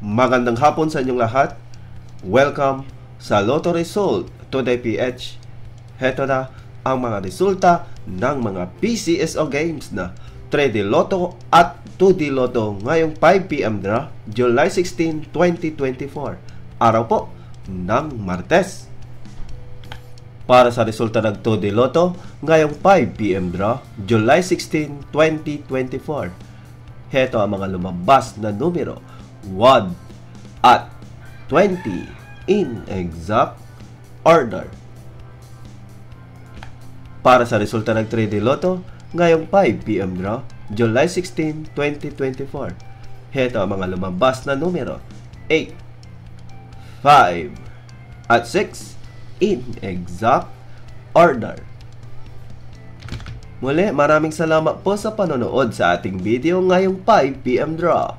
Magandang hapon sa inyong lahat. Welcome sa Lotto Result Today PH. Heto na ang mga resulta ng mga PCSO games na 3D Lotto at 2D Lotto ngayong 5pm draw, July 16, 2024. Araw po ng Martes. Para sa resulta ng 2D Lotto ngayong 5pm draw, July 16, 2024. Heto ang mga lumabas na numero 1 at 20 in exact order. Para sa resulta ng 3D Lotto, ngayong 5pm draw, July 16, 2024. Heto ang mga lumabas na numero 8, 5, at 6 in exact order. Muli, maraming salamat po sa panonood sa ating video ngayong 5pm draw.